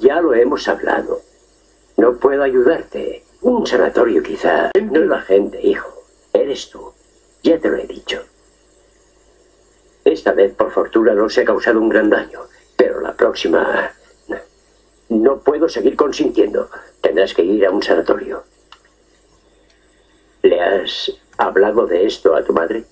Ya lo hemos hablado. No puedo ayudarte. Un sanatorio quizá. No la gente, hijo. Eres tú. Ya te lo he dicho. Esta vez, por fortuna, no se ha causado un gran daño. Pero la próxima... No puedo seguir consintiendo. Tendrás que ir a un sanatorio. ¿Le has hablado de esto a tu madre?